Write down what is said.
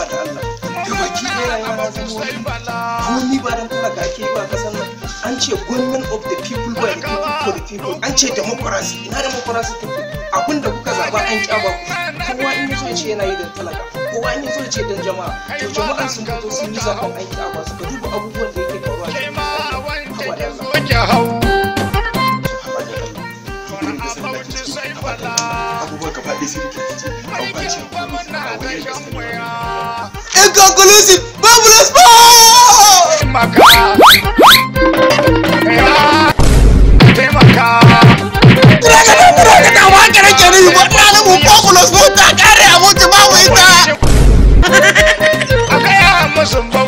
haba da Allah. Da baki ɗaya rayuwa na zama wani. Komi ba dan talaka ake ba kasan nan an ce government of the people by the people for the people. An ce democracy. Ina democracy take? Abin da kuka zaba an kyaba ku. Kowa in ya zo ya ce yana yi don talaka kowa in ya zo ya ce don jama'a to jama'an sun fito sun yi zaɓen an kyaba su. Ka duba abubuwan da yake faruwa da haba da Allah. Wanke hau. for